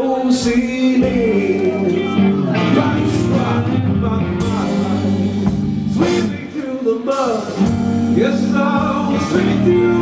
proceeding. Bodies rock my mind, swimming through the mud. Yes, I was swimming through.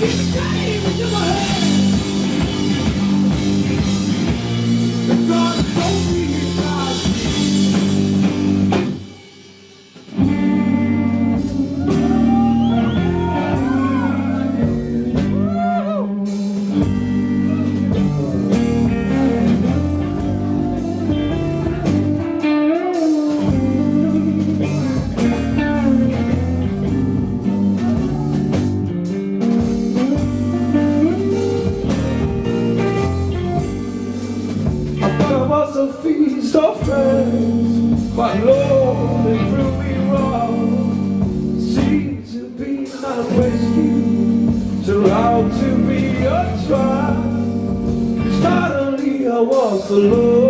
He's dying! philosophies of friends, my Lord, they prove me wrong. Seems to be not a rescue, too loud to be a trial. Suddenly I was alone.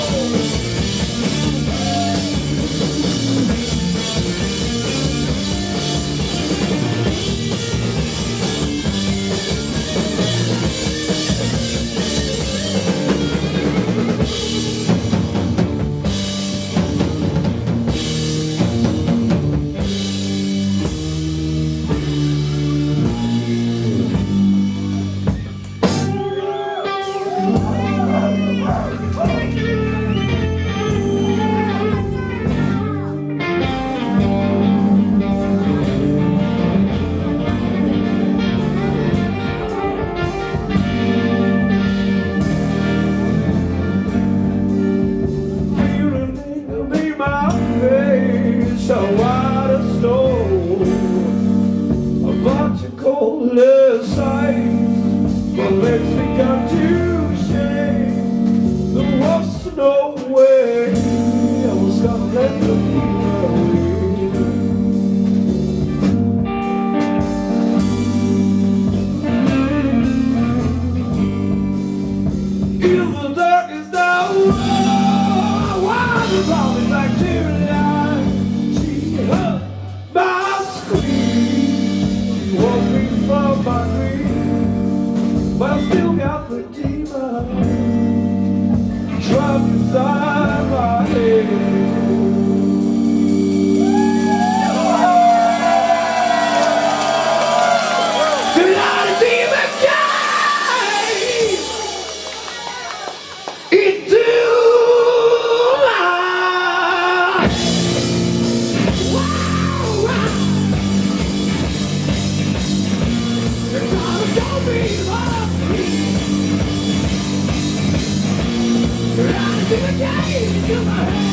no way I was gonna let the Why like tearing She hurt my She woke me from my dream. But I still got Yeah,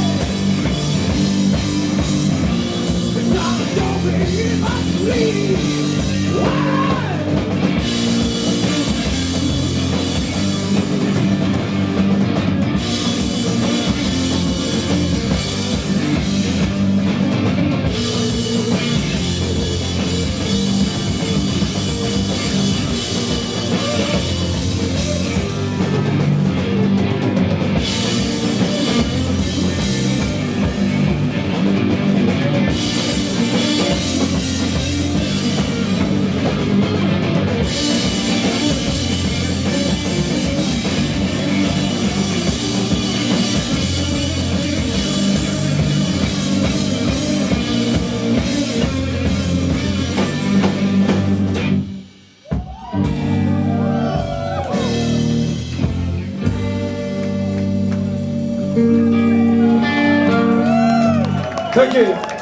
Thank you.